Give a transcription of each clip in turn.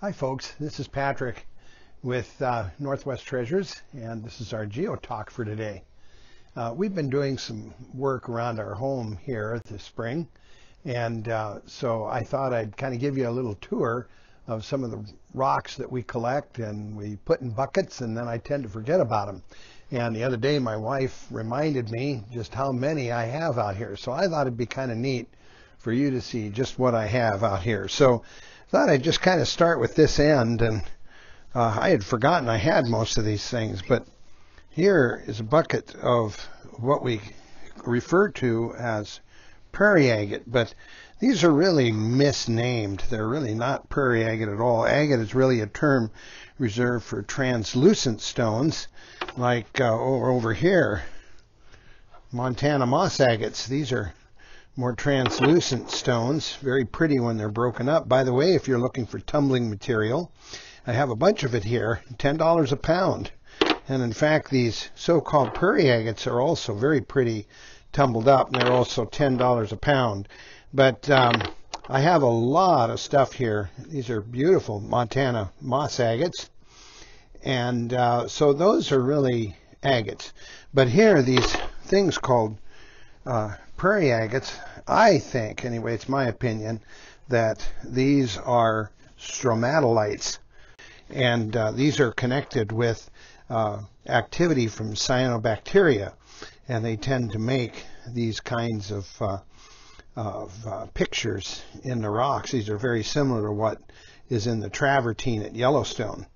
Hi folks, this is Patrick with uh, Northwest Treasures and this is our Geo Talk for today. Uh, we've been doing some work around our home here this spring and uh, so I thought I'd kind of give you a little tour of some of the rocks that we collect and we put in buckets and then I tend to forget about them. And the other day my wife reminded me just how many I have out here. So I thought it'd be kind of neat for you to see just what I have out here. So thought I'd just kind of start with this end, and uh, I had forgotten I had most of these things, but here is a bucket of what we refer to as prairie agate, but these are really misnamed. They're really not prairie agate at all. Agate is really a term reserved for translucent stones, like uh, over here, Montana moss agates. These are more translucent stones, very pretty when they're broken up. By the way, if you're looking for tumbling material, I have a bunch of it here, $10 a pound. And in fact, these so-called prairie agates are also very pretty tumbled up, and they're also $10 a pound. But um, I have a lot of stuff here. These are beautiful Montana moss agates. And uh, so those are really agates. But here, are these things called uh, prairie agates, I think, anyway, it's my opinion, that these are stromatolites. And uh, these are connected with uh, activity from cyanobacteria. And they tend to make these kinds of, uh, of uh, pictures in the rocks. These are very similar to what is in the travertine at Yellowstone.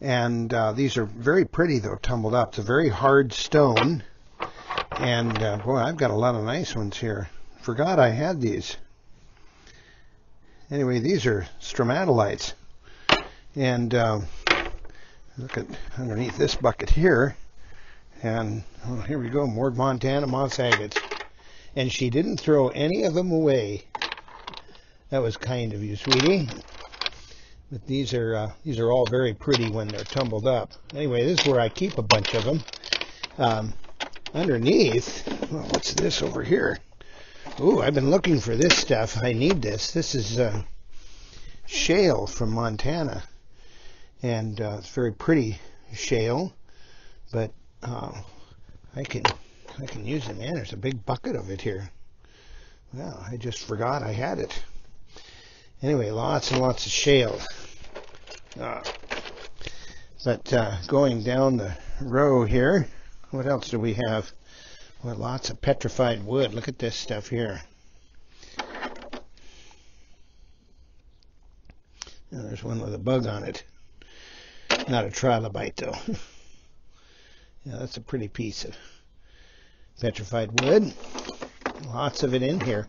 And uh, these are very pretty, though, tumbled up. It's a very hard stone and uh, boy, I've got a lot of nice ones here. Forgot I had these. Anyway, these are stromatolites. And uh, look at underneath this bucket here. And well, here we go, more Montana moss agates. And she didn't throw any of them away. That was kind of you, sweetie. But these are uh, these are all very pretty when they're tumbled up. Anyway, this is where I keep a bunch of them. Um, underneath, well, what's this over here? Ooh, I've been looking for this stuff. I need this. This is uh, shale from Montana, and uh, it's very pretty shale, but uh, I can I can use it. Man, there's a big bucket of it here. Well, I just forgot I had it. Anyway, lots and lots of shale. Uh, but uh, going down the row here. What else do we have? Well, lots of petrified wood. Look at this stuff here. Now, there's one with a bug on it. Not a trilobite, though. yeah, that's a pretty piece of petrified wood. Lots of it in here.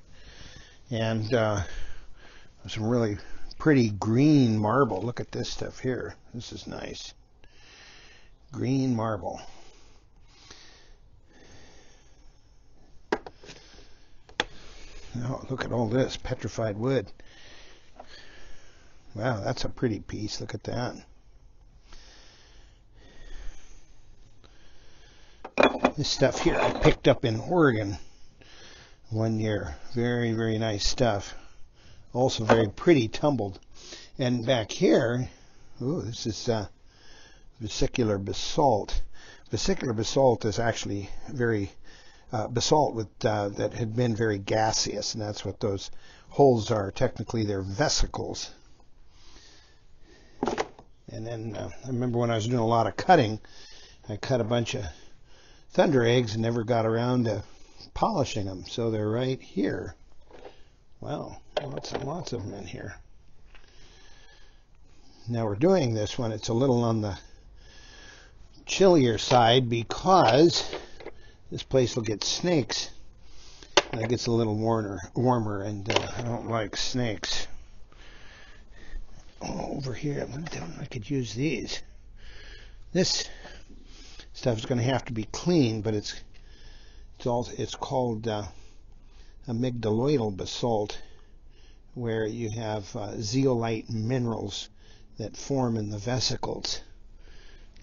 And uh, some really pretty green marble. Look at this stuff here. This is nice. Green marble. Oh, look at all this petrified wood. Wow, that's a pretty piece. Look at that. This stuff here I picked up in Oregon one year. Very, very nice stuff. Also very pretty tumbled. And back here, ooh, this is uh, vesicular basalt. Vesicular basalt is actually very uh, basalt with, uh, that had been very gaseous, and that's what those holes are. Technically, they're vesicles. And then uh, I remember when I was doing a lot of cutting, I cut a bunch of thunder eggs and never got around to polishing them. So they're right here. Wow, lots and lots of them in here. Now we're doing this when it's a little on the chillier side because this place will get snakes. It gets a little warmer, warmer and uh, I don't like snakes. Oh, over here, I could use these. This stuff is going to have to be cleaned, but it's it's all it's called uh, amygdaloidal basalt, where you have uh, zeolite minerals that form in the vesicles.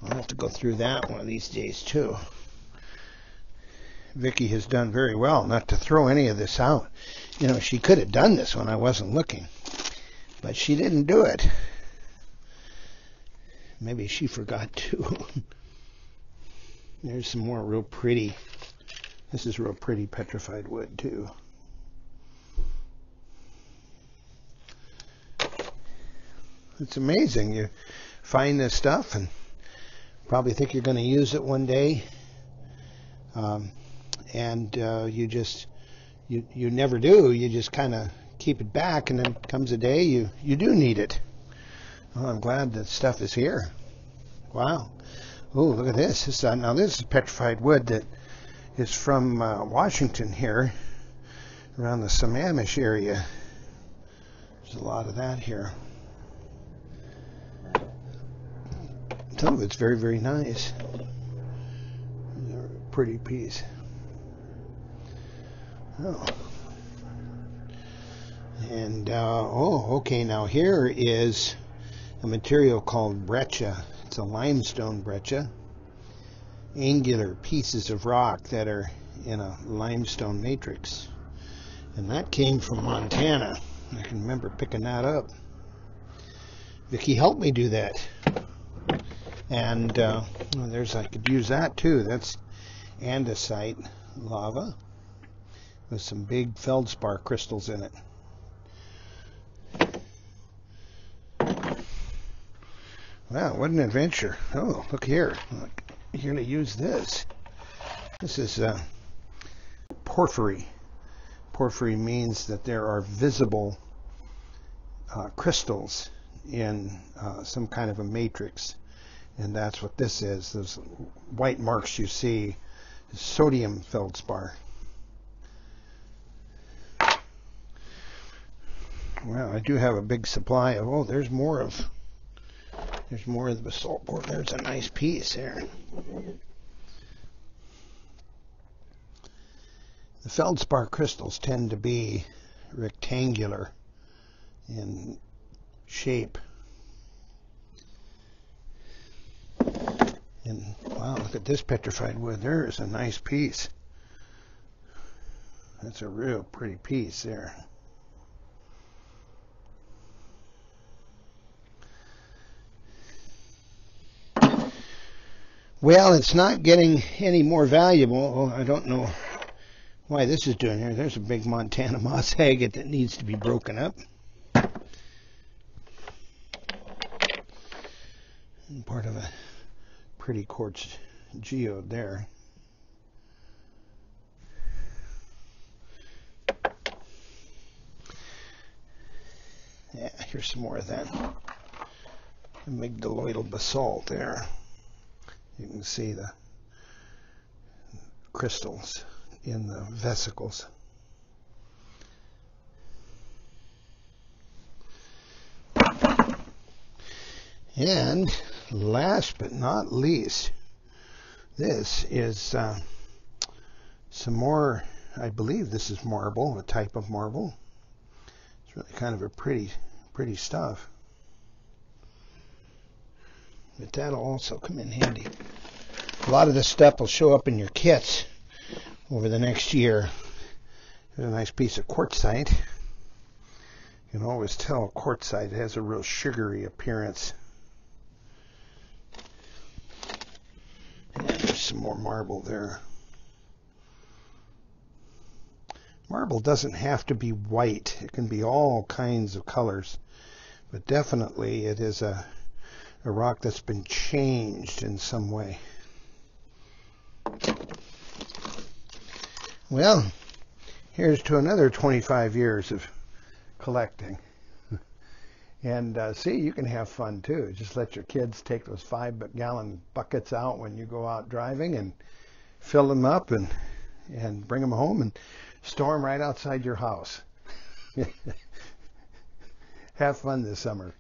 I'll have to go through that one of these days too. Vicky has done very well not to throw any of this out. You know, she could have done this when I wasn't looking, but she didn't do it. Maybe she forgot to. There's some more real pretty. This is real pretty petrified wood too. It's amazing. You find this stuff and probably think you're going to use it one day, um, and uh, you just you you never do. You just kind of keep it back, and then comes a day you you do need it. Oh, I'm glad that stuff is here. Wow. Oh, look at this. this uh, now this is petrified wood that is from uh, Washington here, around the Sammamish area. There's a lot of that here. Some of it's very, very nice. Pretty piece. Oh. And, uh, oh, okay, now here is a material called breccia. It's a limestone breccia. Angular pieces of rock that are in a limestone matrix. And that came from Montana. I can remember picking that up. Vicki helped me do that. And uh, well, there's I could use that too. That's andesite lava with some big feldspar crystals in it. Wow, what an adventure. Oh, look here. Look, you're going to use this. This is uh, porphyry. Porphyry means that there are visible uh, crystals in uh, some kind of a matrix and that's what this is. Those white marks you see sodium feldspar. Well, I do have a big supply of, oh, there's more of, there's more of the basalt board. There's a nice piece there. The feldspar crystals tend to be rectangular in shape. And wow, look at this petrified wood. There is a nice piece. That's a real pretty piece there. Well, it's not getting any more valuable. Oh, I don't know why this is doing here. There's a big Montana moss agate that needs to be broken up. And part of a pretty quartz geode there. Yeah, here's some more of that amygdaloidal basalt there. You can see the crystals in the vesicles. And last but not least, this is uh, some more, I believe this is marble, a type of marble. It's really kind of a pretty, pretty stuff. But that'll also come in handy. A lot of this stuff will show up in your kits over the next year. There's a nice piece of quartzite. You can always tell quartzite has a real sugary appearance. And There's some more marble there. Marble doesn't have to be white. It can be all kinds of colors. But definitely it is a, a rock that's been changed in some way. Well, here's to another 25 years of collecting. And uh, see, you can have fun too. Just let your kids take those five gallon buckets out when you go out driving and fill them up and and bring them home and store them right outside your house. have fun this summer.